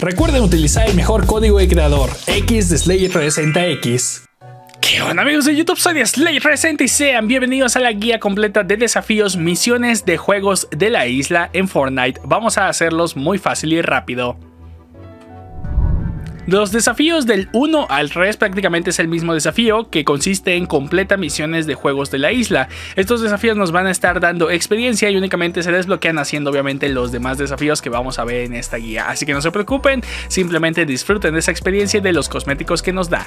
Recuerden utilizar el mejor código de creador, X de Slayer60X. ¿Qué onda amigos de YouTube? Soy Slayer60 y sean bienvenidos a la guía completa de desafíos, misiones de juegos de la isla en Fortnite. Vamos a hacerlos muy fácil y rápido. Los desafíos del 1 al 3 prácticamente es el mismo desafío que consiste en completa misiones de juegos de la isla. Estos desafíos nos van a estar dando experiencia y únicamente se desbloquean haciendo obviamente los demás desafíos que vamos a ver en esta guía. Así que no se preocupen, simplemente disfruten de esa experiencia y de los cosméticos que nos da.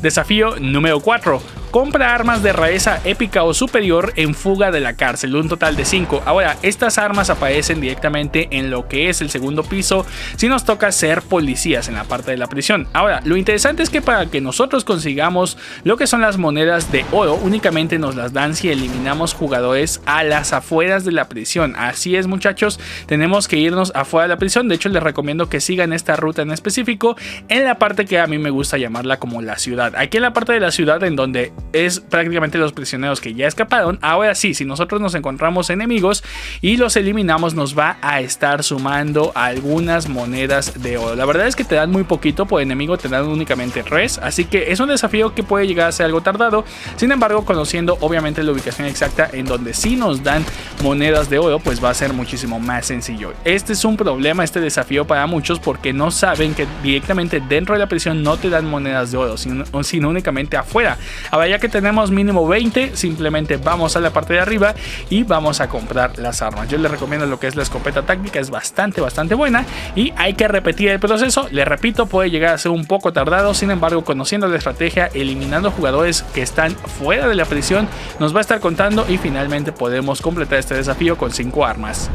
Desafío número 4 compra armas de rareza épica o superior en fuga de la cárcel, un total de 5. Ahora, estas armas aparecen directamente en lo que es el segundo piso si nos toca ser policías en la parte de la prisión. Ahora, lo interesante es que para que nosotros consigamos lo que son las monedas de oro, únicamente nos las dan si eliminamos jugadores a las afueras de la prisión. Así es muchachos, tenemos que irnos afuera de la prisión. De hecho, les recomiendo que sigan esta ruta en específico en la parte que a mí me gusta llamarla como la ciudad. Aquí en la parte de la ciudad en donde es prácticamente los prisioneros que ya escaparon. Ahora sí, si nosotros nos encontramos enemigos y los eliminamos, nos va a estar sumando algunas monedas de oro. La verdad es que te dan muy poquito por enemigo, te dan únicamente res, así que es un desafío que puede llegar a ser algo tardado. Sin embargo, conociendo obviamente la ubicación exacta en donde sí nos dan monedas de oro, pues va a ser muchísimo más sencillo. Este es un problema, este desafío para muchos porque no saben que directamente dentro de la prisión no te dan monedas de oro, sino, sino únicamente afuera. Ahora ya que tenemos mínimo 20, simplemente vamos a la parte de arriba y vamos a comprar las armas. Yo les recomiendo lo que es la escopeta táctica, es bastante, bastante buena y hay que repetir el proceso. Le repito, puede llegar a ser un poco tardado, sin embargo, conociendo la estrategia, eliminando jugadores que están fuera de la prisión, nos va a estar contando y finalmente podemos completar este desafío con 5 armas.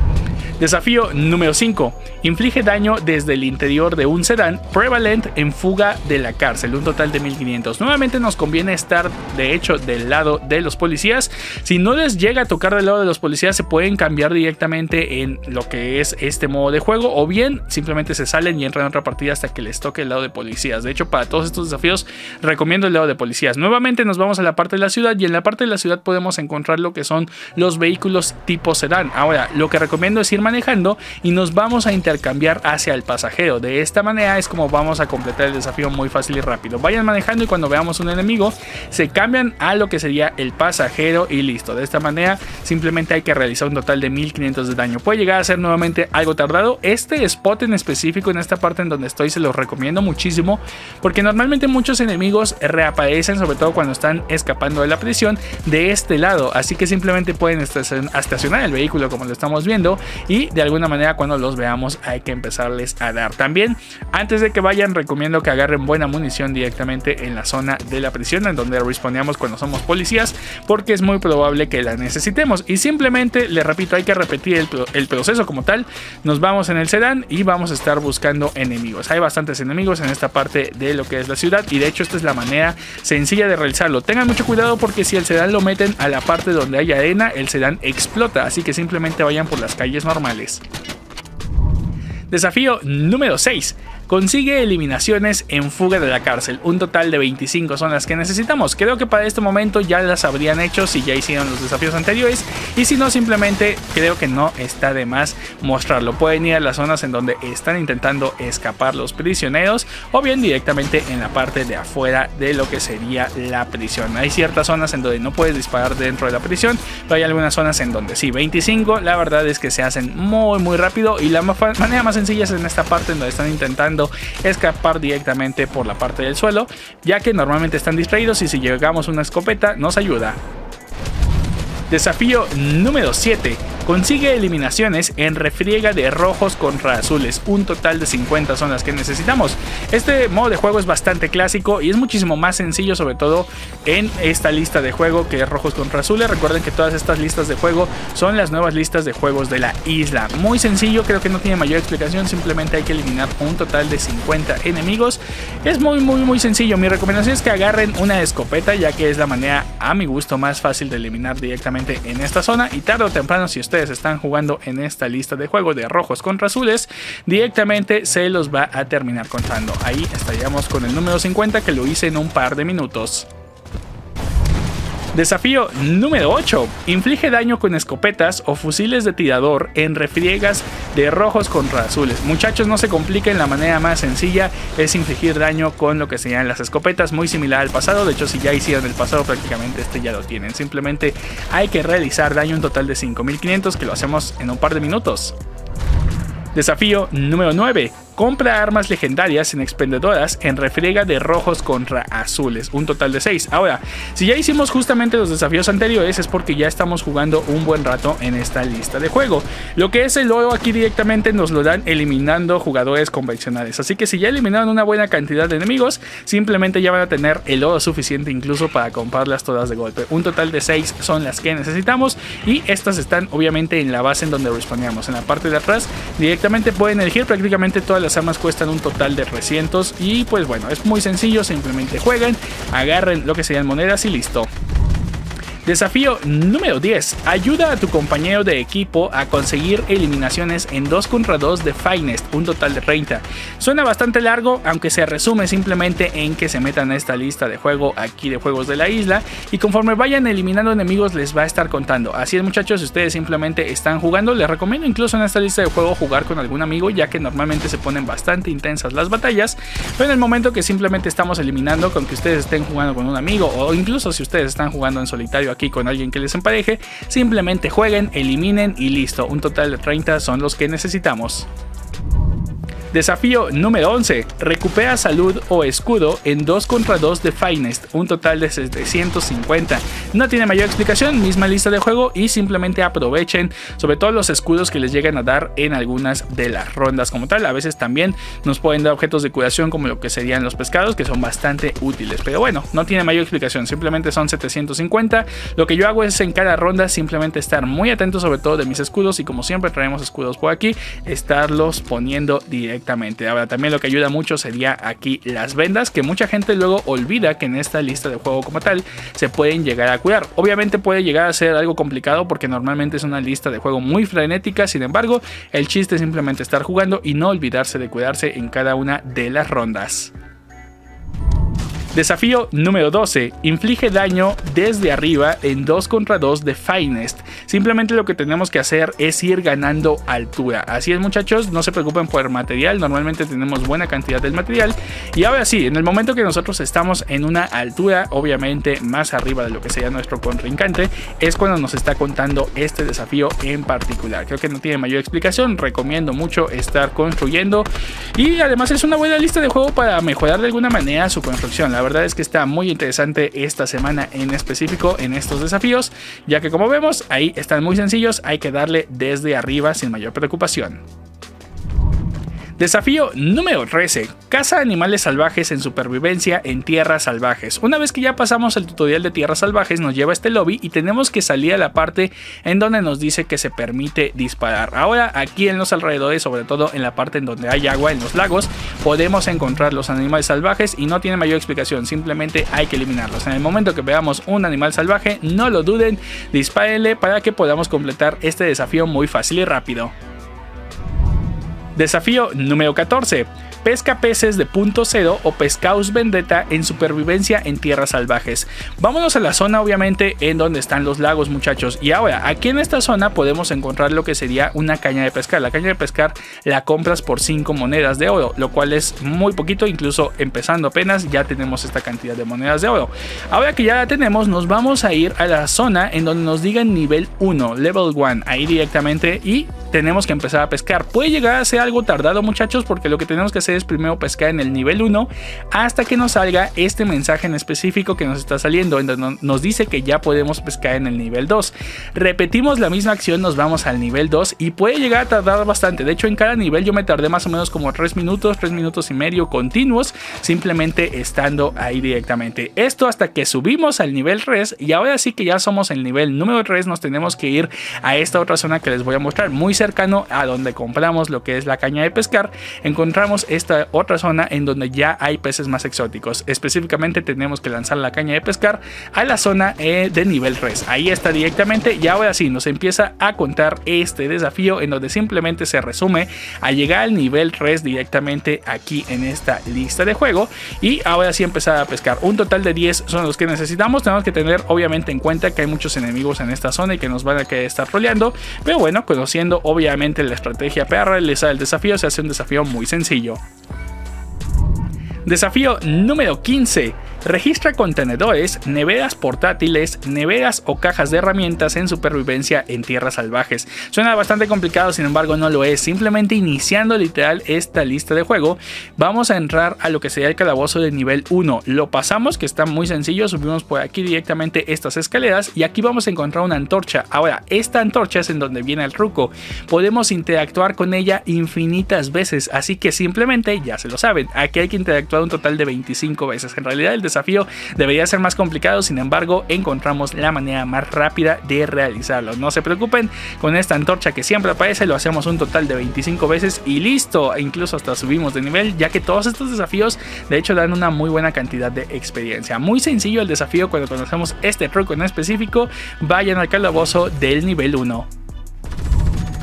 Desafío número 5. Inflige daño desde el interior de un sedán prevalent en fuga de la cárcel, un total de 1500. Nuevamente nos conviene estar de hecho del lado de los policías. Si no les llega a tocar del lado de los policías se pueden cambiar directamente en lo que es este modo de juego o bien simplemente se salen y entran a otra partida hasta que les toque el lado de policías. De hecho para todos estos desafíos recomiendo el lado de policías. Nuevamente nos vamos a la parte de la ciudad y en la parte de la ciudad podemos encontrar lo que son los vehículos tipo sedán. Ahora lo que recomiendo es ir y nos vamos a intercambiar hacia el pasajero. De esta manera es como vamos a completar el desafío muy fácil y rápido. Vayan manejando y cuando veamos un enemigo se cambian a lo que sería el pasajero y listo. De esta manera simplemente hay que realizar un total de 1500 de daño. Puede llegar a ser nuevamente algo tardado. Este spot en específico en esta parte en donde estoy se los recomiendo muchísimo porque normalmente muchos enemigos reaparecen sobre todo cuando están escapando de la prisión de este lado. Así que simplemente pueden estacionar el vehículo como lo estamos viendo y de alguna manera cuando los veamos hay que empezarles a dar. También antes de que vayan recomiendo que agarren buena munición directamente en la zona de la prisión en donde respondíamos cuando somos policías porque es muy probable que la necesitemos y simplemente les repito hay que repetir el, el proceso como tal. Nos vamos en el sedán y vamos a estar buscando enemigos. Hay bastantes enemigos en esta parte de lo que es la ciudad y de hecho esta es la manera sencilla de realizarlo. Tengan mucho cuidado porque si el sedán lo meten a la parte donde hay arena el sedán explota así que simplemente vayan por las calles normales Desafío número 6. Consigue eliminaciones en fuga de la cárcel. Un total de 25 son las que necesitamos. Creo que para este momento ya las habrían hecho si ya hicieron los desafíos anteriores. Y si no, simplemente creo que no está de más mostrarlo. Pueden ir a las zonas en donde están intentando escapar los prisioneros. O bien directamente en la parte de afuera de lo que sería la prisión. Hay ciertas zonas en donde no puedes disparar dentro de la prisión. Pero hay algunas zonas en donde sí. 25 la verdad es que se hacen muy muy rápido. Y la manera más sencilla es en esta parte en donde están intentando escapar directamente por la parte del suelo, ya que normalmente están distraídos y si llegamos una escopeta nos ayuda. Desafío número 7. Consigue eliminaciones en refriega de rojos contra azules. Un total de 50 son las que necesitamos. Este modo de juego es bastante clásico y es muchísimo más sencillo, sobre todo en esta lista de juego que es rojos contra azules. Recuerden que todas estas listas de juego son las nuevas listas de juegos de la isla. Muy sencillo, creo que no tiene mayor explicación. Simplemente hay que eliminar un total de 50 enemigos. Es muy, muy, muy sencillo. Mi recomendación es que agarren una escopeta, ya que es la manera, a mi gusto, más fácil de eliminar directamente en esta zona. Y tarde o temprano, si ustedes están jugando en esta lista de juego de rojos contra azules, directamente se los va a terminar contando. Ahí estaríamos con el número 50 que lo hice en un par de minutos. Desafío número 8. Inflige daño con escopetas o fusiles de tirador en refriegas de rojos contra azules. Muchachos, no se compliquen, la manera más sencilla es infligir daño con lo que serían las escopetas, muy similar al pasado. De hecho, si ya hicieron el pasado, prácticamente este ya lo tienen. Simplemente hay que realizar daño un total de 5500 que lo hacemos en un par de minutos. Desafío número 9. Compra armas legendarias en expendedoras en refriega de rojos contra azules, un total de 6. Ahora, si ya hicimos justamente los desafíos anteriores es porque ya estamos jugando un buen rato en esta lista de juego. Lo que es el oro aquí directamente nos lo dan eliminando jugadores convencionales. Así que si ya eliminaron una buena cantidad de enemigos, simplemente ya van a tener el oro suficiente incluso para comprarlas todas de golpe. Un total de 6 son las que necesitamos y estas están obviamente en la base en donde respondíamos. En la parte de atrás directamente pueden elegir prácticamente todas las armas cuestan un total de 300 y pues bueno, es muy sencillo, simplemente jueguen, agarren lo que sean monedas y listo. Desafío número 10. Ayuda a tu compañero de equipo a conseguir eliminaciones en 2 contra 2 de Finest, un total de 30. Suena bastante largo, aunque se resume simplemente en que se metan a esta lista de juego aquí de juegos de la isla y conforme vayan eliminando enemigos les va a estar contando. Así es muchachos, si ustedes simplemente están jugando, les recomiendo incluso en esta lista de juego jugar con algún amigo ya que normalmente se ponen bastante intensas las batallas, pero en el momento que simplemente estamos eliminando con que ustedes estén jugando con un amigo o incluso si ustedes están jugando en solitario aquí con alguien que les empareje, simplemente jueguen, eliminen y listo. Un total de 30 son los que necesitamos. Desafío número 11. Recupera salud o escudo en 2 contra 2 de Finest, un total de 750. No tiene mayor explicación, misma lista de juego y simplemente aprovechen sobre todo los escudos que les llegan a dar en algunas de las rondas como tal. A veces también nos pueden dar objetos de curación como lo que serían los pescados que son bastante útiles. Pero bueno, no tiene mayor explicación, simplemente son 750. Lo que yo hago es en cada ronda simplemente estar muy atento sobre todo de mis escudos y como siempre traemos escudos por aquí, estarlos poniendo directamente Ahora también lo que ayuda mucho sería aquí las vendas, que mucha gente luego olvida que en esta lista de juego como tal se pueden llegar a curar. Obviamente puede llegar a ser algo complicado porque normalmente es una lista de juego muy frenética, sin embargo el chiste es simplemente estar jugando y no olvidarse de cuidarse en cada una de las rondas. Desafío número 12. Inflige daño desde arriba en 2 contra 2 de Finest. Simplemente lo que tenemos que hacer es ir ganando altura. Así es muchachos, no se preocupen por el material. Normalmente tenemos buena cantidad del material. Y ahora sí, en el momento que nosotros estamos en una altura, obviamente más arriba de lo que sería nuestro contrincante, es cuando nos está contando este desafío en particular. Creo que no tiene mayor explicación. Recomiendo mucho estar construyendo. Y además es una buena lista de juego para mejorar de alguna manera su construcción. Verdad es que está muy interesante esta semana en específico en estos desafíos, ya que como vemos ahí están muy sencillos, hay que darle desde arriba sin mayor preocupación. Desafío número 13. Caza animales salvajes en supervivencia en tierras salvajes. Una vez que ya pasamos el tutorial de tierras salvajes nos lleva a este lobby y tenemos que salir a la parte en donde nos dice que se permite disparar. Ahora aquí en los alrededores, sobre todo en la parte en donde hay agua, en los lagos, podemos encontrar los animales salvajes y no tiene mayor explicación, simplemente hay que eliminarlos. En el momento que veamos un animal salvaje, no lo duden, dispárenle para que podamos completar este desafío muy fácil y rápido. Desafío número 14 pesca peces de punto cero o pescaos vendetta en supervivencia en tierras salvajes. Vámonos a la zona obviamente en donde están los lagos muchachos y ahora aquí en esta zona podemos encontrar lo que sería una caña de pescar. La caña de pescar la compras por 5 monedas de oro, lo cual es muy poquito, incluso empezando apenas ya tenemos esta cantidad de monedas de oro. Ahora que ya la tenemos nos vamos a ir a la zona en donde nos digan nivel 1, level 1, ahí directamente y tenemos que empezar a pescar. Puede llegar a ser algo tardado muchachos porque lo que tenemos que hacer es primero pescar en el nivel 1 hasta que nos salga este mensaje en específico que nos está saliendo, en donde nos dice que ya podemos pescar en el nivel 2. Repetimos la misma acción, nos vamos al nivel 2 y puede llegar a tardar bastante. De hecho, en cada nivel yo me tardé más o menos como 3 minutos, 3 minutos y medio continuos, simplemente estando ahí directamente. Esto hasta que subimos al nivel 3 y ahora sí que ya somos el nivel número 3, nos tenemos que ir a esta otra zona que les voy a mostrar, muy cercano a donde compramos lo que es la caña de pescar, encontramos esta otra zona en donde ya hay peces más exóticos. Específicamente tenemos que lanzar la caña de pescar a la zona eh, de nivel res. Ahí está directamente y ahora sí nos empieza a contar este desafío en donde simplemente se resume a llegar al nivel res directamente aquí en esta lista de juego y ahora sí empezar a pescar. Un total de 10 son los que necesitamos. Tenemos que tener obviamente en cuenta que hay muchos enemigos en esta zona y que nos van a querer estar roleando. Pero bueno, conociendo obviamente la estrategia para realizar el desafío, se hace un desafío muy sencillo. Desafío número 15. Registra contenedores, neveras portátiles, neveras o cajas de herramientas en supervivencia en tierras salvajes. Suena bastante complicado, sin embargo no lo es. Simplemente iniciando literal esta lista de juego, vamos a entrar a lo que sería el calabozo de nivel 1. Lo pasamos, que está muy sencillo, subimos por aquí directamente estas escaleras y aquí vamos a encontrar una antorcha. Ahora, esta antorcha es en donde viene el truco. Podemos interactuar con ella infinitas veces, así que simplemente ya se lo saben. Aquí hay que interactuar un total de 25 veces. En realidad el desafío debería ser más complicado, sin embargo encontramos la manera más rápida de realizarlo. No se preocupen, con esta antorcha que siempre aparece lo hacemos un total de 25 veces y listo, e incluso hasta subimos de nivel, ya que todos estos desafíos de hecho dan una muy buena cantidad de experiencia. Muy sencillo el desafío cuando conocemos este truco en específico, vayan al calabozo del nivel 1.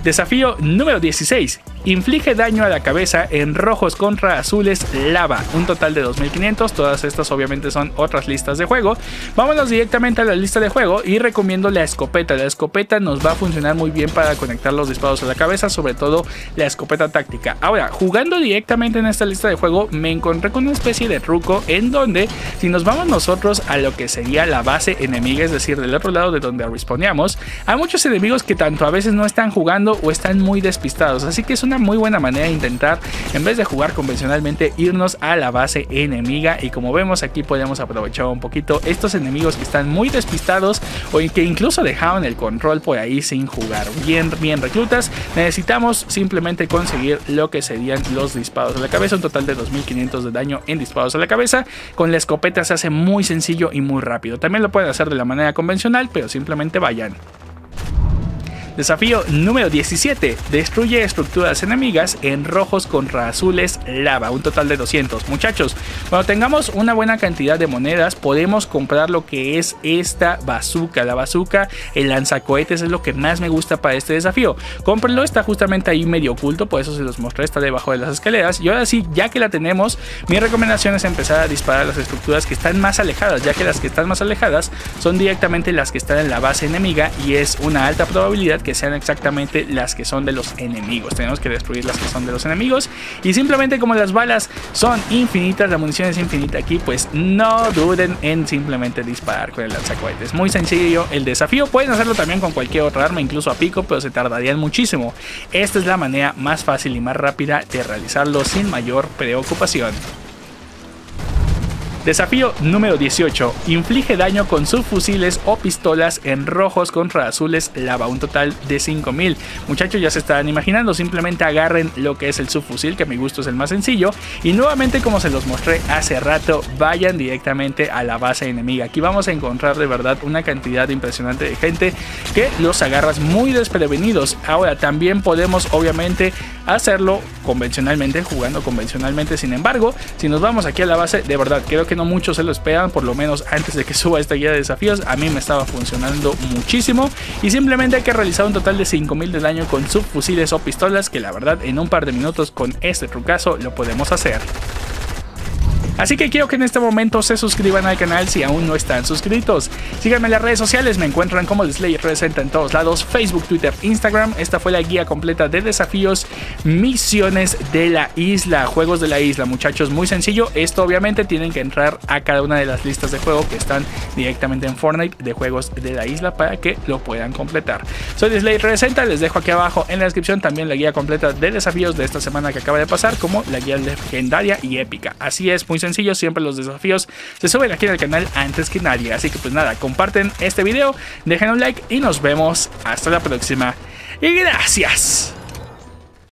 Desafío número 16. Inflige daño a la cabeza en rojos contra azules lava. Un total de 2500. Todas estas obviamente son otras listas de juego. Vámonos directamente a la lista de juego y recomiendo la escopeta. La escopeta nos va a funcionar muy bien para conectar los disparos a la cabeza, sobre todo la escopeta táctica. Ahora, jugando directamente en esta lista de juego, me encontré con una especie de truco en donde si nos vamos nosotros a lo que sería la base enemiga, es decir, del otro lado de donde respawneamos, hay muchos enemigos que tanto a veces no están jugando o están muy despistados. Así que es una muy buena manera de intentar, en vez de jugar convencionalmente, irnos a la base enemiga. Y como vemos aquí podemos aprovechar un poquito estos enemigos que están muy despistados o que incluso dejaron el control por ahí sin jugar. Bien, bien reclutas, necesitamos simplemente conseguir lo que serían los disparos a la cabeza, un total de 2500 de daño en disparos a la cabeza. Con la escopeta se hace muy sencillo y muy rápido. También lo pueden hacer de la manera convencional, pero simplemente vayan. Desafío número 17. Destruye estructuras enemigas en rojos contra azules lava. Un total de 200. Muchachos, cuando tengamos una buena cantidad de monedas, podemos comprar lo que es esta bazooka. La bazooka, el lanzacohetes es lo que más me gusta para este desafío. Cómprenlo, está justamente ahí medio oculto, por eso se los mostré, está debajo de las escaleras. Y ahora sí, ya que la tenemos, mi recomendación es empezar a disparar las estructuras que están más alejadas, ya que las que están más alejadas son directamente las que están en la base enemiga y es una alta probabilidad que sean exactamente las que son de los enemigos. Tenemos que destruir las que son de los enemigos. Y simplemente como las balas son infinitas, la munición es infinita aquí, pues no duden en simplemente disparar con el lanzacohetes. Muy sencillo el desafío. Pueden hacerlo también con cualquier otra arma, incluso a pico, pero se tardarían muchísimo. Esta es la manera más fácil y más rápida de realizarlo sin mayor preocupación. Desafío número 18. Inflige daño con subfusiles o pistolas en rojos contra azules lava. Un total de 5000. Muchachos ya se están imaginando. Simplemente agarren lo que es el subfusil, que a mi gusto es el más sencillo. Y nuevamente como se los mostré hace rato, vayan directamente a la base enemiga. Aquí vamos a encontrar de verdad una cantidad impresionante de gente que los agarras muy desprevenidos. Ahora también podemos obviamente hacerlo convencionalmente, jugando convencionalmente. Sin embargo, si nos vamos aquí a la base, de verdad creo que no muchos se lo esperan, por lo menos antes de que suba esta guía de desafíos, a mí me estaba funcionando muchísimo y simplemente hay que realizar un total de 5000 de daño con subfusiles o pistolas que la verdad en un par de minutos con este trucazo lo podemos hacer. Así que quiero que en este momento se suscriban al canal si aún no están suscritos. Síganme en las redes sociales, me encuentran como Slayer Presenta en todos lados, Facebook, Twitter, Instagram. Esta fue la guía completa de desafíos, misiones de la isla, juegos de la isla, muchachos, muy sencillo. Esto obviamente tienen que entrar a cada una de las listas de juego que están directamente en Fortnite de juegos de la isla para que lo puedan completar. Soy Slayer Presenta, les dejo aquí abajo en la descripción también la guía completa de desafíos de esta semana que acaba de pasar, como la guía legendaria y épica. Así es, muy sencillo sencillo, siempre los desafíos se suben aquí en el canal antes que nadie. Así que pues nada, comparten este video, dejen un like y nos vemos hasta la próxima. Y gracias.